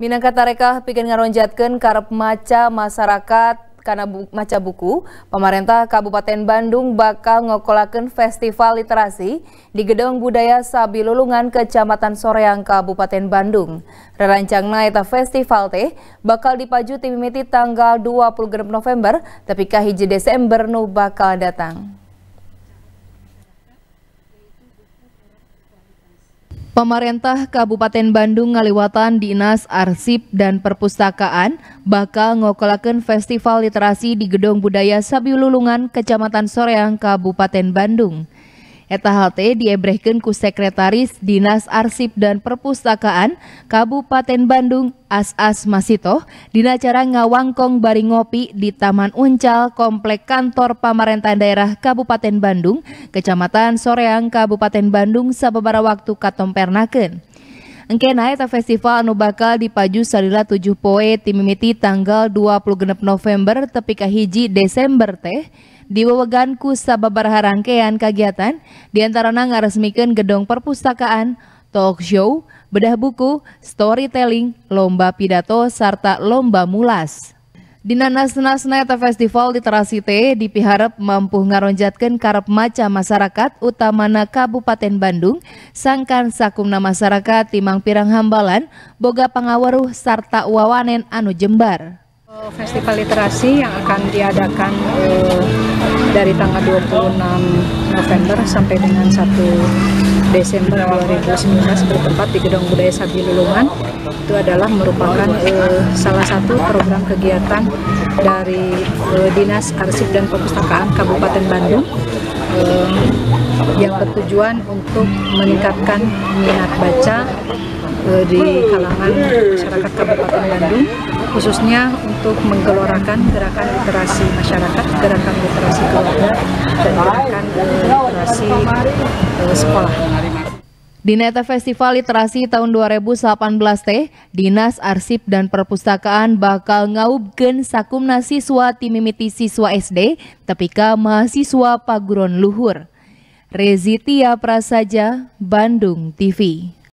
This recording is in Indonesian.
Minangka tarekah bikin ngaronjatkan karep maca masyarakat karena bu maca buku, pemerintah Kabupaten Bandung bakal ngokolaken festival literasi di Gedung Budaya Sabilulungan Kecamatan Soreang Kabupaten Bandung. Rerancangna eta festival teh bakal dipaju timimiti tanggal 20 November tapi hiji Desember nu bakal datang. Pemerintah Kabupaten Bandung ngaliwatan Dinas Arsip dan Perpustakaan bakal ngokolaken festival literasi di Gedung Budaya Sabiululungan Kecamatan Soreang Kabupaten Bandung. Eta halte diebrehkan ku Sekretaris Dinas Arsip dan Perpustakaan Kabupaten Bandung As-As Masito dina acara ngawangkong bari ngopi di Taman Uncal Komplek Kantor Pemerintahan Daerah Kabupaten Bandung, Kecamatan Soreang Kabupaten Bandung sababara waktu katompernakeun. Engkena eta festival anu bakal dipaju salila 7 poe timimiti tanggal 26 November tepi ka Desember teh Diwewegan ku sababaraha rangkaian kagiatan diantarana ngaresmikeun gedung perpustakaan, talk show, bedah buku, storytelling, lomba pidato, serta lomba mulas. Dina nasna-nasna eta festival literasi teh dipiharap mampu ngaronjatkeun karep maca masyarakat utamana Kabupaten Bandung sangkan sakumna masyarakat timang pirang hambalan boga pangawaruh sarta wawanen anu jembar. Festival literasi yang akan diadakan eh, dari tanggal 26 November sampai dengan 1 Desember 2019 bertempat di Gedung Budaya Sabi Lulungan itu adalah merupakan eh, salah satu program kegiatan dari eh, Dinas Arsip dan Perpustakaan Kabupaten Bandung eh, yang bertujuan untuk meningkatkan minat baca di kalangan masyarakat Kabupaten Bandung khususnya untuk menggelorakan gerakan literasi masyarakat, gerakan literasi keluarga, dan gerakan literasi sekolah. Di Neta Festival Literasi tahun 2018 teh, Dinas Arsip dan Perpustakaan bakal ngaubkeun sakumna siswa timimiti siswa SD, tapi ka mahasiswa paguron luhur. Rezitia Prasaja, Bandung TV.